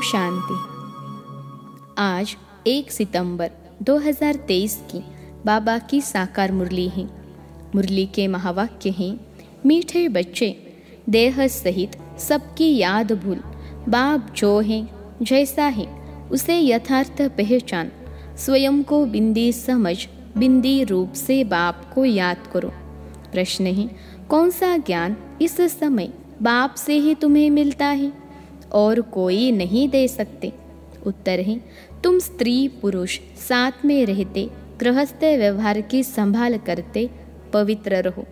शांति। आज एक सितंबर 2023 की बाबा की साकार मुरली है। मुरली के महावाक्य हैं, मीठे बच्चे, देह सहित सबकी याद भूल। बाप जो है, जैसा है, उसे यथार्थ पहचान। स्वयं को बिंदी समझ, बिंदी रूप से बाप को याद करो। प्रश्न है, कौन सा ज्ञान इस समय बाप से ही तुम्हें मिलता है? और कोई नहीं दे सकते। उत्तर है, तुम स्त्री पुरुष साथ में रहते, गृहस्थ व्यवहार की संभाल करते, पवित्र रहो।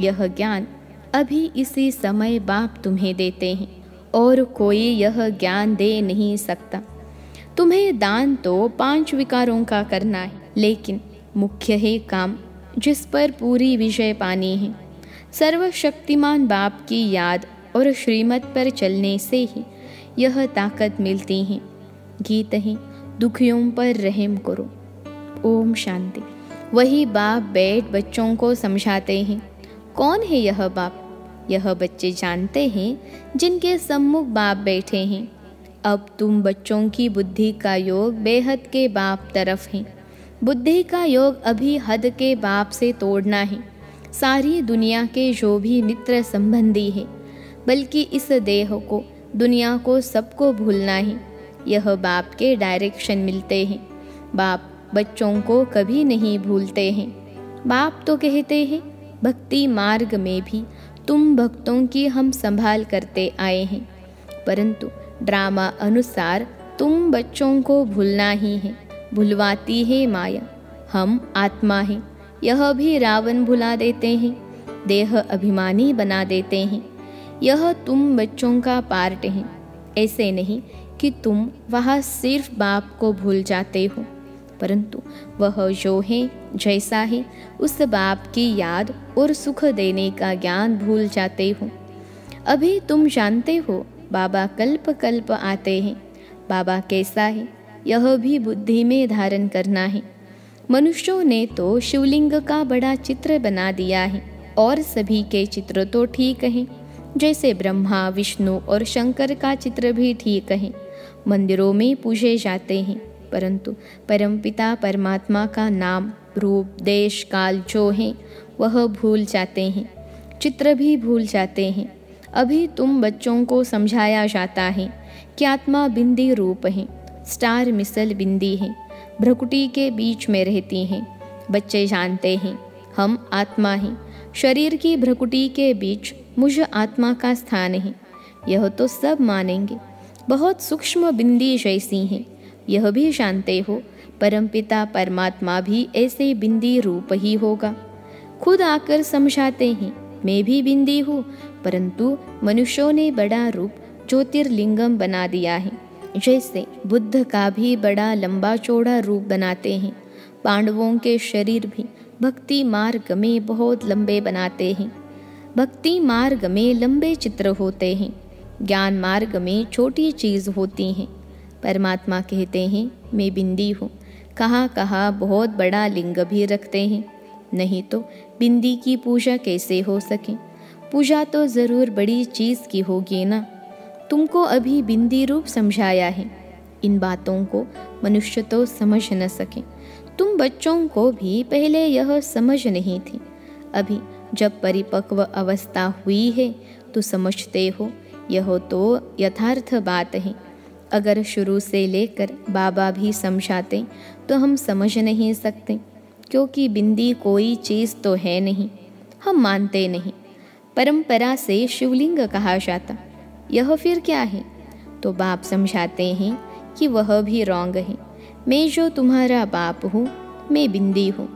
यह ज्ञान अभी इसी समय बाप तुम्हें देते हैं, और कोई यह ज्ञान दे नहीं सकता। तुम्हें दान तो पाँच विकारों का करना है, लेकिन मुख्य है काम, जिस पर पूरी विजय पानी है। सर्वशक्तिमान बाप की याद और श्रीमत पर चलने से ही यह ताकत मिलती है। गीत है, दुखियों पर रहम करो। ओम शांति। वही बाप बैठ बच्चों को समझाते हैं। कौन है यह बाप? यह बच्चे जानते हैं, जिनके सम्मुख बाप बैठे हैं। अब तुम बच्चों की बुद्धि का योग बेहद के बाप तरफ़ है। बुद्धि का योग अभी हद के बाप से तोड़ना है। सारी दुनिया के जो भी मित्र संबंधी है बल्कि इस देह को, दुनिया को सबको भूलना है। यह बाप के डायरेक्शन मिलते हैं। बाप बच्चों को कभी नहीं भूलते हैं। बाप तो कहते हैं, भक्ति मार्ग में भी तुम भक्तों की हम संभाल करते आए हैं। परंतु ड्रामा अनुसार तुम बच्चों को भूलना ही है। भुलवाती है माया। हम आत्मा हैं। यह भी रावण भुला देते हैं। देह अभिमानी बना देते हैं। यह तुम बच्चों का पार्ट है। ऐसे नहीं कि तुम वह सिर्फ़ बाप को भूल जाते हो। परंतु वह जो है, जैसा है, उस बाप की याद और सुख देने का ज्ञान भूल जाते हो। अभी तुम जानते हो, बाबा कल्प कल्प आते हैं। बाबा कैसा है, यह भी बुद्धि में धारण करना है। मनुष्यों ने तो शिवलिंग का बड़ा चित्र बना दिया है, और सभी के चित्र तो ठीक हैं। जैसे ब्रह्मा, विष्णु और शंकर का चित्र भी ठीक है। मंदिरों में पूजे जाते हैं, परंतु परमपिता परमात्मा का नाम, रूप, देश, काल जो है, वह भूल जाते हैं। चित्र भी भूल जाते हैं। अभी तुम बच्चों को समझाया जाता है कि आत्मा बिंदी रूप है, स्टार मिसल बिंदी है, भ्रकुटी के बीच में रहती हैं। बच्चे जानते हैं, हम आत्मा हैं। शरीर की भ्रकुटी के बीच मुझ आत्मा का स्थान है। यह तो सब मानेंगे। बहुत सूक्ष्म बिंदी जैसी हैं। यह भी जानते हो, परमपिता परमात्मा भी ऐसे बिंदी रूप ही होगा। खुद आकर समझाते हैं, मैं भी बिंदी हूँ, परंतु मनुष्यों ने बड़ा रूप ज्योतिर्लिंगम बना दिया है। जैसे बुद्ध का भी बड़ा लंबा चौड़ा रूप बनाते हैं। पांडवों के शरीर भी भक्ति मार्ग में बहुत लंबे बनाते हैं। भक्ति मार्ग में लंबे चित्र होते हैं। ज्ञान मार्ग में छोटी चीज़ होती हैं। परमात्मा कहते हैं, मैं बिंदी हूँ। कहाँ कहाँ बहुत बड़ा लिंग भी रखते हैं। नहीं तो बिंदी की पूजा कैसे हो सके? पूजा तो ज़रूर बड़ी चीज़ की होगी ना। तुमको अभी बिंदी रूप समझाया है। इन बातों को मनुष्य तो समझ न सके। तुम बच्चों को भी पहले यह समझ नहीं थी। अभी जब परिपक्व अवस्था हुई है तो समझते हो, यह तो यथार्थ बात है। अगर शुरू से लेकर बाबा भी समझाते तो हम समझ नहीं सकते, क्योंकि बिंदी कोई चीज़ तो है नहीं। हम मानते नहीं। परंपरा से शिवलिंग कहा जाता। यह फिर क्या है? तो बाप समझाते हैं कि वह भी रोंग है। मैं जो तुम्हारा बाप हूँ, मैं बिंदी हूँ।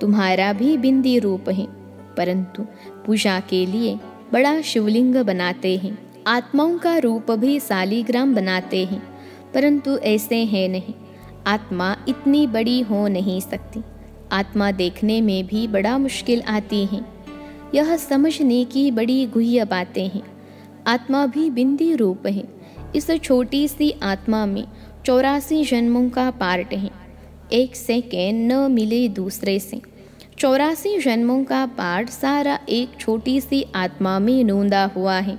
तुम्हारा भी बिंदी रूप है। परंतु पूजा के लिए बड़ा शिवलिंग बनाते हैं। आत्माओं का रूप भी सालीग्राम बनाते हैं, परंतु ऐसे है नहीं। आत्मा इतनी बड़ी हो नहीं सकती। आत्मा देखने में भी बड़ा मुश्किल आती है। यह समझने की बड़ी गुह्य बातें हैं। आत्मा भी बिंदी रूप है। इस छोटी सी आत्मा में चौरासी जन्मों का पार्ट है। एक सेकेंड न मिले दूसरे से। चौरासी जन्मों का पार्ट सारा एक छोटी सी आत्मा में नूंदा हुआ है।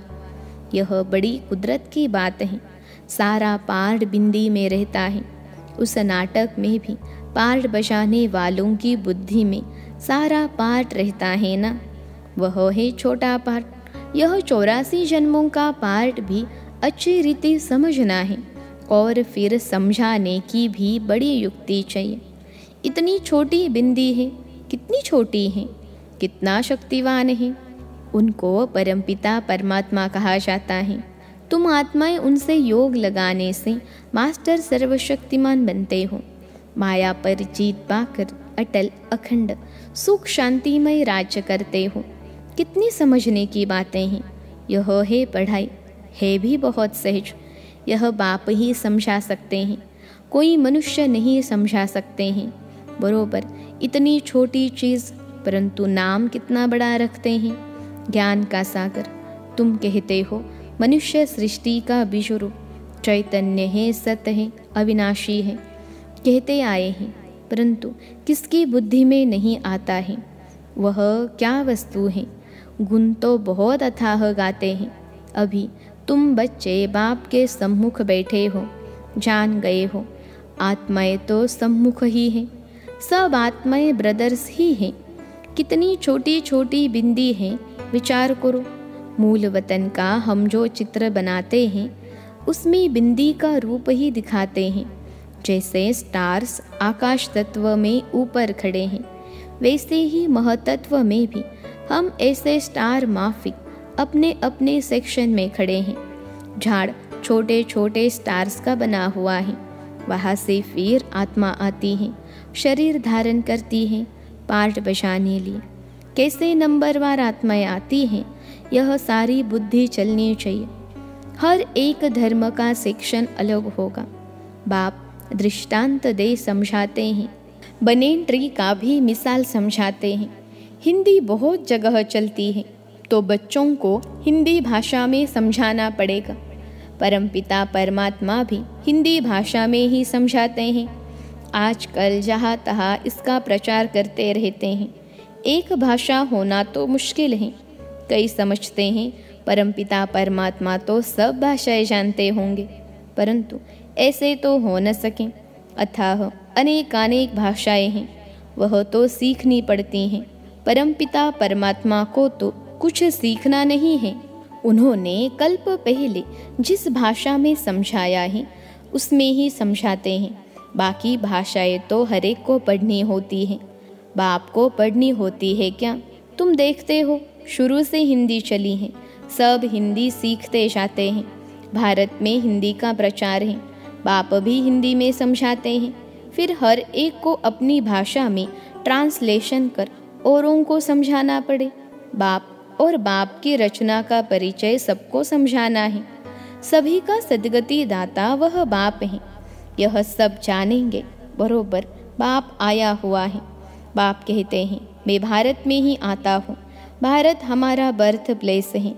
यह बड़ी कुदरत की बात है। सारा पार्ट बिंदी में रहता है। उस नाटक में भी पार्ट बजाने वालों की बुद्धि में सारा पार्ट रहता है ना? वह है छोटा पार्ट। यह चौरासी जन्मों का पार्ट भी अच्छी रीति समझना है और फिर समझाने की भी बड़ी युक्ति चाहिए। इतनी छोटी बिंदी है कितनी छोटी है, कितना शक्तिवान है। उनको परमपिता परमात्मा कहा जाता है। तुम आत्माएँ उनसे योग लगाने से मास्टर सर्वशक्तिमान बनते हो। माया पर जीत पाकर अटल अखंड सुख शांतिमय राज्य करते हो। कितनी समझने की बातें हैं। यह है पढ़ाई, है भी बहुत सहज। यह बाप ही समझा सकते हैं। कोई मनुष्य नहीं समझा सकते हैं। बरोबर इतनी छोटी चीज़, परंतु नाम कितना बड़ा रखते हैं। ज्ञान का सागर, तुम कहते हो, मनुष्य सृष्टि का विश्वरूप चैतन्य है, सत्य है, अविनाशी है। कहते आए हैं, परंतु किसकी बुद्धि में नहीं आता है? वह क्या वस्तु है? गुण तो बहुत अथाह गाते हैं। अभी तुम बच्चे बाप के सम्मुख बैठे हो, जान गए हो। आत्माएँ तो सम्मुख ही हैं। सब आत्माएँ ब्रदर्स ही हैं। कितनी छोटी छोटी बिंदी हैं, विचार करो। मूल वतन का हम जो चित्र बनाते हैं, उसमें बिंदी का रूप ही दिखाते हैं। जैसे स्टार्स आकाश तत्व में ऊपर खड़े हैं, वैसे ही महतत्व में भी हम ऐसे स्टार माफिक अपने अपने सेक्शन में खड़े हैं। झाड़ छोटे छोटे स्टार्स का बना हुआ है, वहाँ से फिर आत्मा आती है। शरीर धारण करती हैं पार्ट बजाने लिए। कैसे नंबरवार आत्माएँ आती हैं, यह सारी बुद्धि चलनी चाहिए। हर एक धर्म का सेक्शन अलग होगा। बाप दृष्टांत दे समझाते हैं बनेन ट्री का भी मिसाल समझाते हैं। हिंदी बहुत जगह चलती है तो बच्चों को हिंदी भाषा में समझाना पड़ेगा। परमपिता परमात्मा भी हिंदी भाषा में ही समझाते हैं। आजकल जहाँ तहाँ इसका प्रचार करते रहते हैं। एक भाषा होना तो मुश्किल है। कई समझते हैं, परमपिता परमात्मा तो सब भाषाएँ जानते होंगे। परंतु ऐसे तो हो न सकें। अथाह अनेक अनेक भाषाएँ हैं। वह तो सीखनी पड़ती हैं। परमपिता परमात्मा को तो कुछ सीखना नहीं है। उन्होंने कल्प पहले जिस भाषा में समझाया है, उसमें ही समझाते हैं। बाकी भाषाएँ तो हर एक को पढ़नी होती हैं। बाप को पढ़नी होती है क्या? तुम देखते हो, शुरू से हिंदी चली है। सब हिंदी सीखते जाते हैं। भारत में हिंदी का प्रचार है। बाप भी हिंदी में समझाते हैं। फिर हर एक को अपनी भाषा में ट्रांसलेशन कर औरों को समझाना पड़े। बाप और बाप की रचना का परिचय सबको समझाना है। सभी का सदगति दाता वह बाप है। यह सब जानेंगे। बरोबर, बाप आया हुआ है। बाप कहते हैं, मैं भारत में ही आता हूँ। भारत हमारा बर्थ प्लेस है।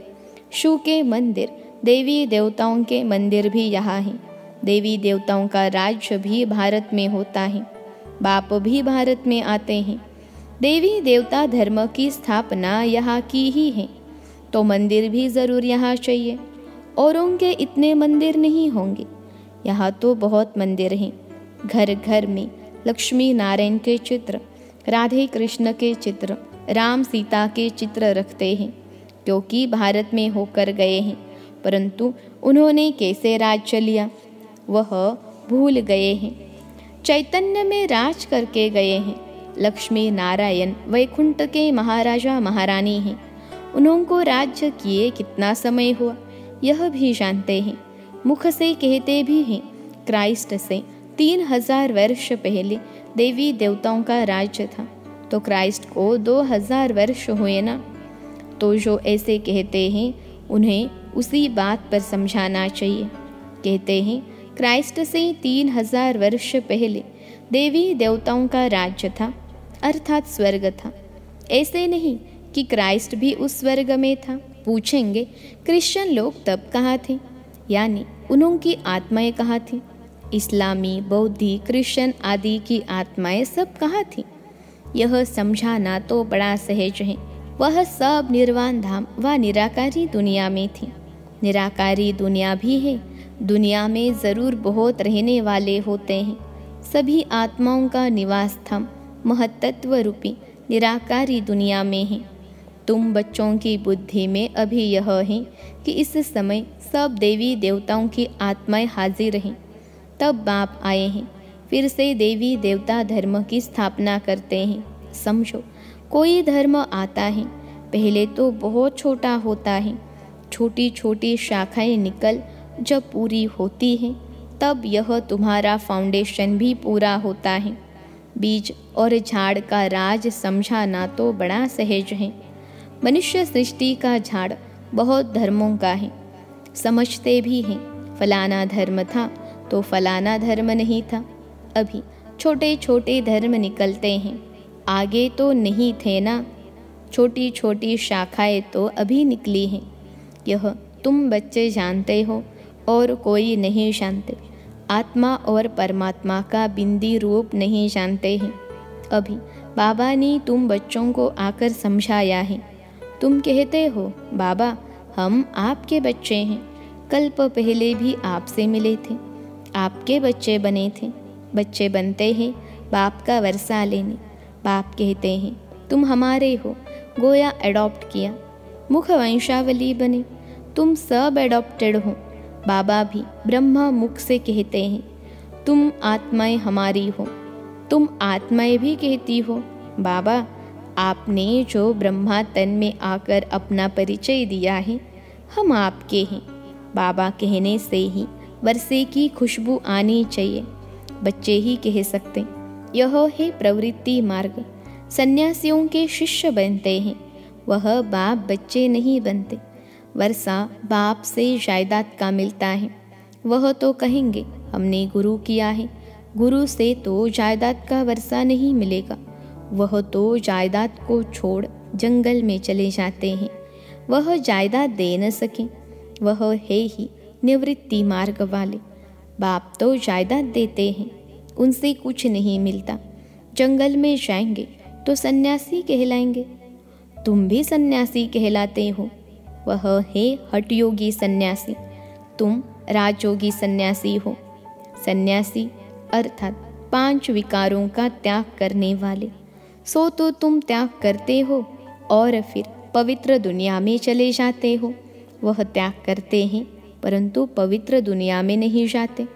शु के मंदिर, देवी देवताओं के मंदिर भी यहाँ हैं। देवी देवताओं का राज्य भी भारत में होता है। बाप भी भारत में आते हैं। देवी देवता धर्म की स्थापना यहाँ की ही है। तो मंदिर भी ज़रूर यहाँ चाहिए। औरों के इतने मंदिर नहीं होंगे। यहाँ तो बहुत मंदिर हैं। घर घर में लक्ष्मी नारायण के चित्र, राधे कृष्ण के चित्र, राम सीता के चित्र रखते हैं, क्योंकि भारत में होकर गए हैं। परंतु उन्होंने कैसे राज्य लिया, वह भूल गए हैं। चैतन्य में राज करके गए हैं। लक्ष्मी नारायण वैकुंठ के महाराजा महारानी हैं। उन्होंने राज्य किए कितना समय हुआ, यह भी जानते हैं। मुख से कहते भी हैं, क्राइस्ट से तीन हज़ार वर्ष पहले देवी देवताओं का राज्य था तो क्राइस्ट को दो हज़ार वर्ष हुए ना। तो जो ऐसे कहते हैं, उन्हें उसी बात पर समझाना चाहिए। कहते हैं, क्राइस्ट से तीन हज़ार वर्ष पहले देवी देवताओं का राज्य था, अर्थात स्वर्ग था। ऐसे नहीं कि क्राइस्ट भी उस स्वर्ग में था। पूछेंगे, क्रिश्चियन लोग तब कहाँ थे? यानी उन्होंने आत्माएँ कहाँ थी? इस्लामी, बौद्धि, क्रिश्चियन आदि की आत्माएँ सब कहाँ थी? यह समझाना तो बड़ा सहज है। वह सब निर्वाण धाम व निराकारी दुनिया में थी। निराकारी दुनिया भी है। दुनिया में ज़रूर बहुत रहने वाले होते हैं। सभी आत्माओं का निवास स्थान महत्त्व रूपी निराकारी दुनिया में है। तुम बच्चों की बुद्धि में अभी यह है कि इस समय सब देवी देवताओं की आत्माएँ हाजिर हैं तब बाप आए हैं, फिर से देवी देवता धर्म की स्थापना करते हैं। समझो, कोई धर्म आता है, पहले तो बहुत छोटा होता है। छोटी छोटी शाखाएँ निकल जब पूरी होती हैं, तब यह तुम्हारा फाउंडेशन भी पूरा होता है। बीज और झाड़ का राज समझाना तो बड़ा सहज है। मनुष्य सृष्टि का झाड़ बहुत धर्मों का है। समझते भी हैं, फलाना धर्म था तो फलाना धर्म नहीं था। अभी छोटे छोटे धर्म निकलते हैं, आगे तो नहीं थे ना। छोटी छोटी शाखाएँ तो अभी निकली हैं। यह तुम बच्चे जानते हो और कोई नहीं जानते। आत्मा और परमात्मा का बिंदी रूप नहीं जानते हैं। अभी बाबा ने तुम बच्चों को आकर समझाया है। तुम कहते हो, बाबा, हम आपके बच्चे हैं। कल्प पहले भी आपसे मिले थे। आपके बच्चे बने थे। बच्चे बनते हैं, बाप का वर्षा लेने। बाप कहते हैं, तुम हमारे हो, गोया एडॉप्ट किया। मुख वंशावली बने। तुम सब एडॉप्टेड हो। बाबा भी ब्रह्मा मुख से कहते हैं, तुम आत्माएँ हमारी हो। तुम आत्माएँ भी कहती हो, बाबा आपने जो ब्रह्मा तन में आकर अपना परिचय दिया है, हम आपके हैं। बाबा कहने से ही वर्षे की खुशबू आनी चाहिए। बच्चे ही कह सकते यह है प्रवृत्ति मार्ग। सन्यासियों के शिष्य बनते हैं, वह बाप बच्चे नहीं बनते। वर्षा बाप से जायदाद का मिलता है, वह तो कहेंगे, हमने गुरु किया है। गुरु से तो जायदाद का वर्षा नहीं मिलेगा। वह तो जायदाद को छोड़ जंगल में चले जाते हैं। वह जायदाद दे न सके। वह है ही निवृत्ति मार्ग वाले। बाप तो जायदाद देते हैं, उनसे कुछ नहीं मिलता। जंगल में जाएँगे तो सन्यासी कहलाएँगे। तुम भी सन्यासी कहलाते हो। वह है हटयोगी सन्यासी। तुम राजयोगी सन्यासी हो। सन्यासी अर्थात पाँच विकारों का त्याग करने वाले। सो तो तुम त्याग करते हो और फिर पवित्र दुनिया में चले जाते हो। वह त्याग करते हैं, परंतु पवित्र दुनिया में नहीं जाते।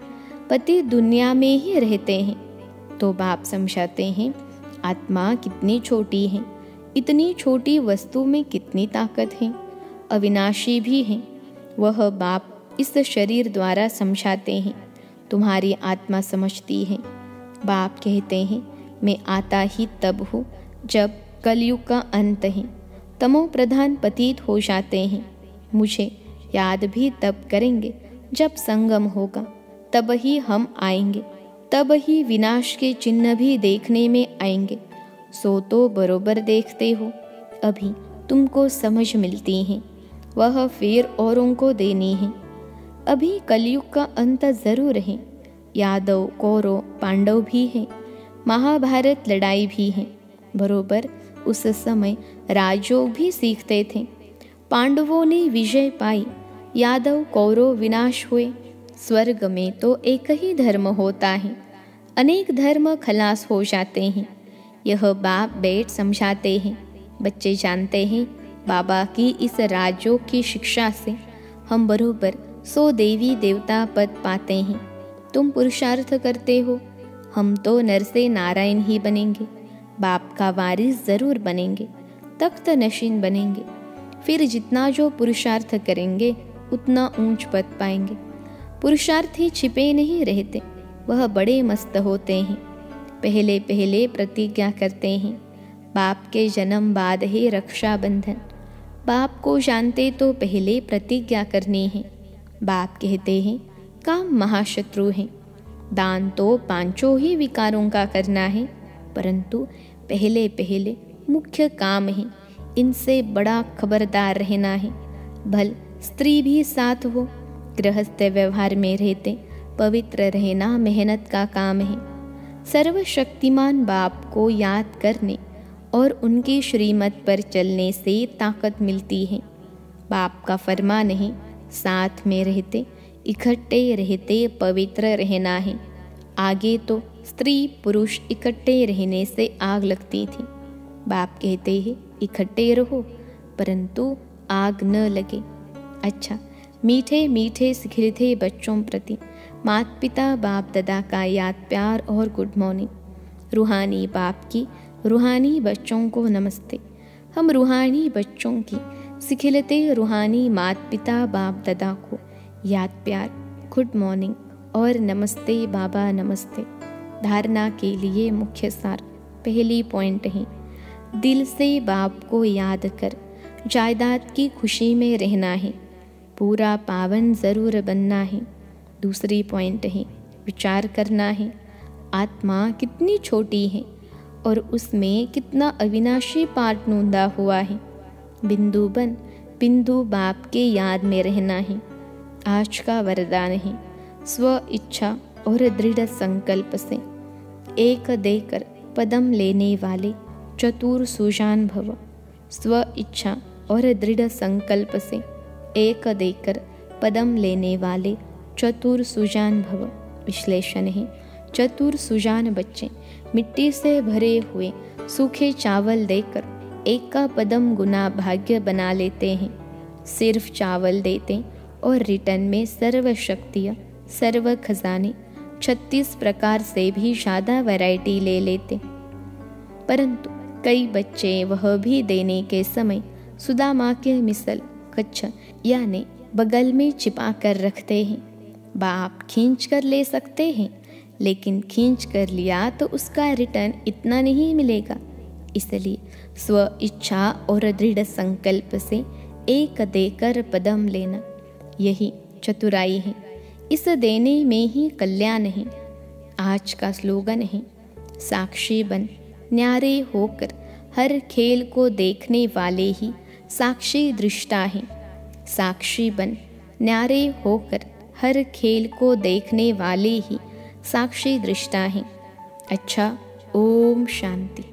पति दुनिया में ही रहते हैं। तो बाप समझाते हैं, आत्मा कितनी छोटी है, इतनी छोटी वस्तु में कितनी ताकत है। अविनाशी भी है, वह बाप इस शरीर द्वारा समझाते हैं, तुम्हारी आत्मा समझती है। बाप कहते हैं मैं आता ही तब हूँ, जब कलयुग का अंत है। तमो प्रधान पतित हो जाते हैं। मुझे याद भी तब करेंगे, जब संगम होगा। तब ही हम आएँगे। तब ही विनाश के चिन्ह भी देखने में आएँगे। सो तो बरोबर देखते हो। अभी तुमको समझ मिलती हैं। वह फिर औरों को देनी है। अभी कलयुग का अंत ज़रूर है। यादव, कौरव, पांडव भी हैं। महाभारत लड़ाई भी है। बरोबर उस समय राजयोग भी सीखते थे। पांडवों ने विजय पाई। यादव कौरव विनाश हुए। स्वर्ग में तो एक ही धर्म होता है। अनेक धर्म खलास हो जाते हैं। यह बाप बेट समझाते हैं। बच्चे जानते हैं, बाबा की इस राजयोग की शिक्षा से हम बरोबर सो देवी देवता पद पाते हैं। तुम पुरुषार्थ करते हो। हम तो नर से नारायण ही बनेंगे। बाप का वारिस ज़रूर बनेंगे, तख्त नशीन बनेंगे। फिर जितना जो पुरुषार्थ करेंगे, उतना ऊंच पद पाएँगे। पुरुषार्थ ही छिपे नहीं रहते, वह बड़े मस्त होते हैं। पहले पहले प्रतिज्ञा करते हैं, बाप के जन्म बाद ही रक्षा बंधन बाप को जानते तो पहले प्रतिज्ञा करनी है। बाप कहते हैं, काम महाशत्रु हैं। दान तो पाँचों ही विकारों का करना है, परंतु पहले पहले मुख्य काम है, इनसे बड़ा खबरदार रहना है। भल स्त्री भी साथ हो, गृहस्थ व्यवहार में रहते, पवित्र रहना मेहनत का काम है। सर्वशक्तिमान बाप को याद करने और उनके श्रीमत पर चलने से ताकत मिलती है। बाप का फरमान है, साथ में रहते इकट्ठे रहते पवित्र रहना है आगे तो स्त्री पुरुष इकट्ठे रहने से आग लगती थी। बाप कहते हैं, इकट्ठे रहो, परंतु आग न लगे। अच्छा मीठे मीठे सिखिलते बच्चों प्रति माता पिता बाप दादा का याद प्यार और गुड मॉर्निंग। रूहानी बाप की रूहानी बच्चों को नमस्ते। हम रूहानी बच्चों की सिखिलते रूहानी माता पिता बाप दादा को याद प्यार, गुड मॉर्निंग और नमस्ते बाबा, नमस्ते। धारणा के लिए मुख्य सार, पहली पॉइंट है। दिल से बाप को याद कर, जायदाद की खुशी में रहना है। पूरा पावन ज़रूर बनना है। दूसरी पॉइंट है, विचार करना है। आत्मा कितनी छोटी है और उसमें कितना अविनाशी पार्ट नूंदा हुआ है। बिंदु बन, बिंदु बाप के याद में रहना है। आज का वरदान है स्व इच्छा और दृढ़ संकल्प से। एक देकर पदम लेने वाले चतुर सुजान भव, स्व इच्छा और दृढ़ संकल्प से। एक देकर पदम लेने वाले चतुर सुजान भव, विश्लेषण है। चतुर सुजान बच्चे, मिट्टी से भरे हुए सूखे चावल देकर एक का पदम गुना भाग्य बना लेते हैं। सिर्फ़ चावल देते और रिटर्न में सर्व शक्तियाँ सर्व खजाने, छत्तीस प्रकार से भी ज़्यादा वैरायटी ले लेते। परंतु कई बच्चे वह भी देने के समय सुदामा के मिसल, कच्छ, यानी बगल में छिपा कर रखते हैं। बाप खींच कर ले सकते हैं, लेकिन खींच कर लिया तो उसका रिटर्न इतना नहीं मिलेगा। इसलिए स्व इच्छा और दृढ़ संकल्प से एक देकर पदम लेना। यही चतुराई है। इस देने में ही कल्याण है। आज का स्लोगन है, साक्षी बन, न्यारे होकर, हर खेल को देखने वाले ही साक्षी दृष्टा है। साक्षी बन, न्यारे होकर, हर खेल को देखने वाले ही साक्षी दृष्टा है। अच्छा ओम शांति।